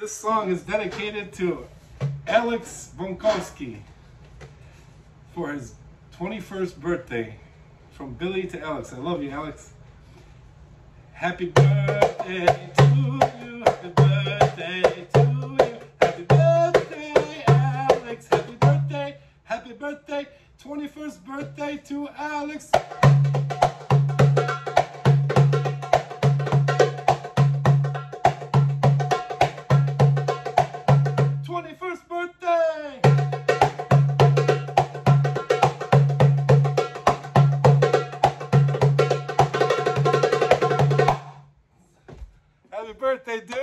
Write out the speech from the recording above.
This song is dedicated to Alex Bonkowski for his 21st birthday. From Billy to Alex. I love you, Alex. Happy birthday to you. Happy birthday to you. Happy birthday, Alex. Happy birthday. Happy birthday. 21st birthday to Alex. Happy birthday, dude!